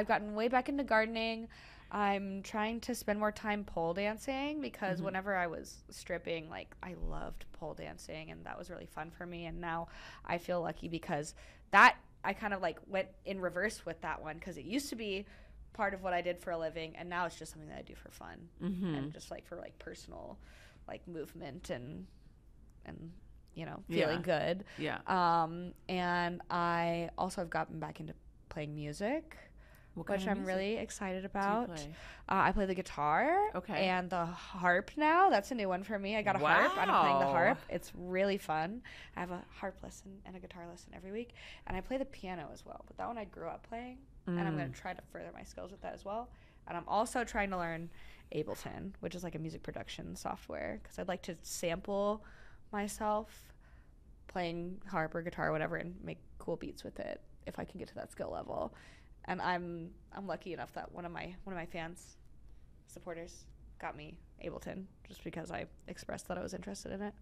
I've gotten way back into gardening. I'm trying to spend more time pole dancing because Mhm. whenever I was stripping, like I loved pole dancing and that was really fun for me. And now I feel lucky because that I kind of like went in reverse with that one because it used to be part of what I did for a living and now it's just something that I do for fun Mm-hmm. and just like for like personal like movement and and you know feeling good. Yeah. Um, and I also have gotten back into playing music which I'm really excited about. Uh, I play the guitar. Okay. And the harp now. That's a new one for me. I got a harp and I'm playing the harp. It's really fun. I have a harp lesson and a guitar lesson every week. And I play the piano as well. But that one I grew up playing. And I'm going Mm. to try to further my skills with that as well. And I'm also trying to learn Ableton, which is like a music production software. Because I'd like to sample myself playing harp or guitar or whatever and make cool beats with it if I can get to that skill level. And I'm I'm lucky enough that one of my one of my fans supporters got me Ableton just because I expressed that I was interested in it.